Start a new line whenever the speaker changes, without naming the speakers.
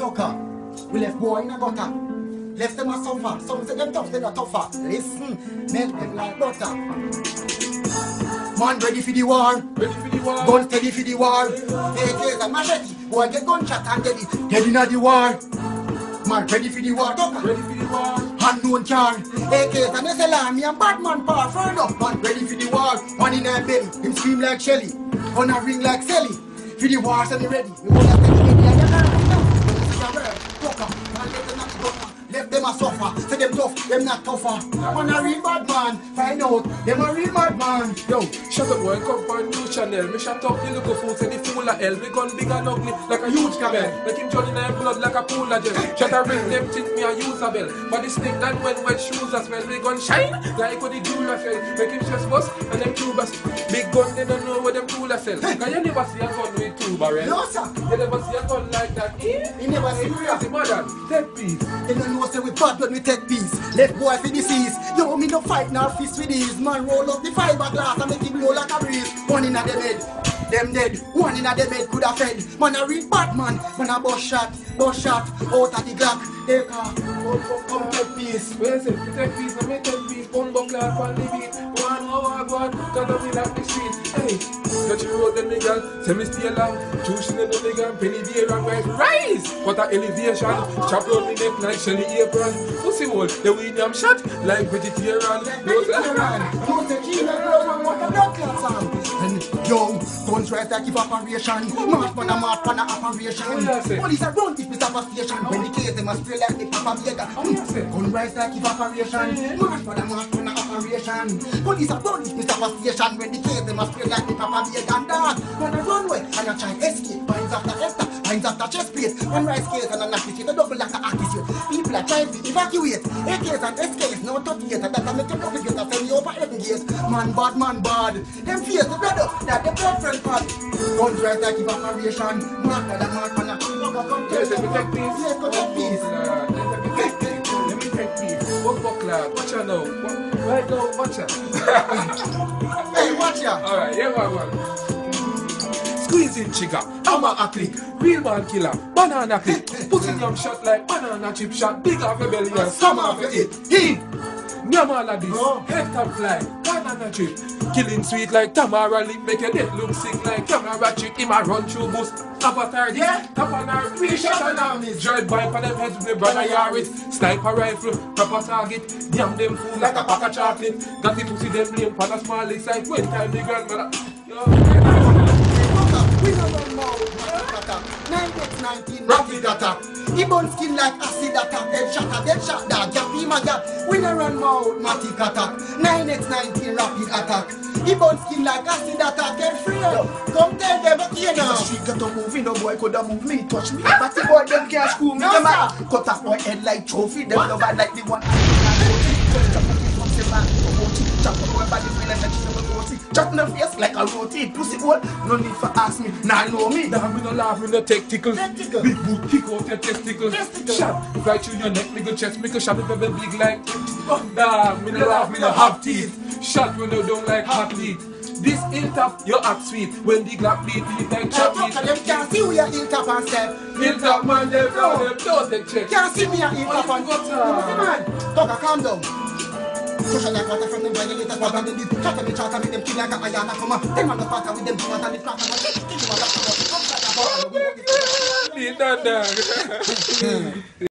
tucker. We left boy in a gutter. Left them a suffer. Some say them tough, they not tougher. Listen, melt them like butter. Man ready for the war.
Ready for the war?
Gun steady for the war. AKs and machete. Boy get gunshot and dead it. Dead inna the war. Man ready for the war. Tucker.
Ready for the war?
Unknown car, AKs and SLR, me and Batman par Further up, man ready for the war. One in her belly, him scream like Shelly, on a ring like Sally. For the war, so me ready. Me wanna take it and you know, Fuck up, man, let them not go up. Left them a suffer, say them tough, them not tougher. Man a real bad man, find out, them a real bad man.
Yo, shut up boy, come for a new channel. Me shut up, you look a fool, say the fool of hell. Me gun big and ugly, like a huge camel. Make him join in my blood like a pool of gel. Shut a ring, them think me a usable. But this thing that when wet shoes as well. Me gun shine, like what the Duracell. Make him just bust, and them two tubers. Big gun, they don't know what them tool sell. Cause you never see a gun with two barrels.
No sir,
You never see a gun like that. Eh?
you never see
Crazy
that.
mother, take peace.
They don't know say we bad when we take peace. Left boy for seas. Yo, me no fight nor fist with these. Man roll up the fiberglass and make it blow like a breeze. One in a them head, them dead. One in a them head could have fed. Man a real bad man. A bus shot, bus shot out of the Glock. They car, come, come, come take peace.
Where is it? We take peace and make take peace. One buckler on the beat. One hour, one, cause we like the street. Hey, got you road the nigga. Say me stay along. Juicing in the nigga. Penny beer and rise. Rise! What a elevation. Chop round me neck like Shelly apron. Pussy hole. The way them shot. Like vegetarian.
Vegetarian, guns rise like if operation. March man a march man a operation. Police a run if it's a station. When the case them a spray like the Papa Vega. Gun rise like if operation. March man a march man a operation. Police a run if it's a station. When the case them a spray like the Papa Vega. And dog, man a runway and a try escape. Binds after Esther, binds after chest plate. One rise case and a knock it a double like a are trying to evacuate. AKs and SKs, no 38. And that a make them up against a send over heaven gates. Man bad, man bad. Them face the brother, that the blood friend. Guns rise like evaporation. Mark by the mark man a
Yes, let me take peace.
Yes, go take peace.
Let me take peace. Let me take peace. One buckler. Watch out now. Right now, watch out.
Hey, watch ya.
Alright, yeah, man, man. Squeezing trigger, I'm a click, real man killer, banana click, pussy yum shot like banana chip shot, big off rebellion, some off it, him, Nyam all of this,
Oh.
head top fly, banana chip, killing sweet like Tamara lip, make your dead look sick like camera trick, him a run through boost, avatar, yeah, top on her, three shot on her, miss, drive by for them heads with the brother Yaris, sniper rifle, proper target, damn them fool like a pack of chocolate, got pussy them blame for the small like when time the grandmother, yo,
We no run mouth, 9 rapid attack. He burn skin like acid attack. Dead shot, dead shot, dog. Gap him a gap. We no run mouth, matic attack. 9x19 rapid attack. He burn skin like acid attack. Get free. Come tell them what you know.
Street got a movie, no boy coulda move me, touch me. But the boy them can't screw me.
No,
cut off boy head like trophy. Them bad like the one. Chop Chop up boy body feel like a chicken roti. Chop no face like a roti. Pussy hole, no need for ask me. Nah know me.
Nah, me no laugh, no take tickle.
Testicle.
Big boot kick out your testicle.
Testicle.
Shot right through your neck, me go chest, me go shot it very big like. Nah, me no laugh, me no have teeth. Shot when you don't like hot teeth. This in top, your act sweet. When the glock beat, beat like chop
to them can't see we you in top and step.
In top, man, they blow them, don't take check.
Can't see me in top and
What,
step.
uh,
You see man? Talk calm down. Social like water from them violators, what and them this. Chat me, chat me, them kill like a ayana come on. Them on the party with them two and the crack and the kill you and the
Beat that dog.